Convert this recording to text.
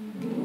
Mm-hmm.